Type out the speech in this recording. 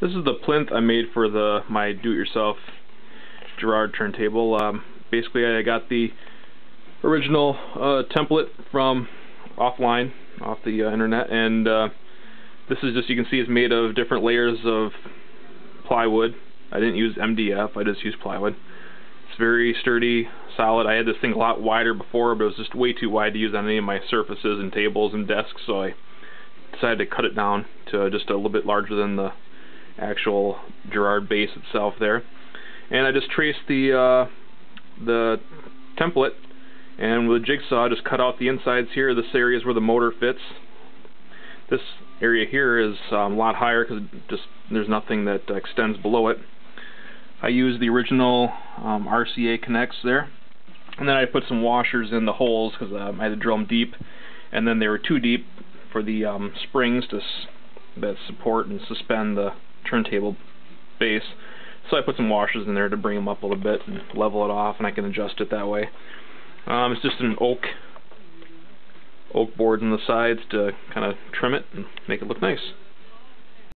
This is the plinth I made for the my do-it-yourself Garrard turntable. Um, basically, I got the original uh, template from offline, off the uh, internet, and uh, this is just, you can see it's made of different layers of plywood. I didn't use MDF, I just used plywood. It's very sturdy, solid. I had this thing a lot wider before, but it was just way too wide to use on any of my surfaces and tables and desks, so I decided to cut it down to just a little bit larger than the actual Garrard base itself there. And I just traced the uh, the template and with a jigsaw just cut out the insides here. This area is where the motor fits. This area here is um, a lot higher because just there's nothing that extends below it. I used the original um, RCA connects there and then I put some washers in the holes because um, I had to drill them deep and then they were too deep for the um, springs to that support and suspend the turntable base. So I put some washers in there to bring them up a little bit and level it off, and I can adjust it that way. Um, it's just an oak oak board on the sides to kind of trim it and make it look nice.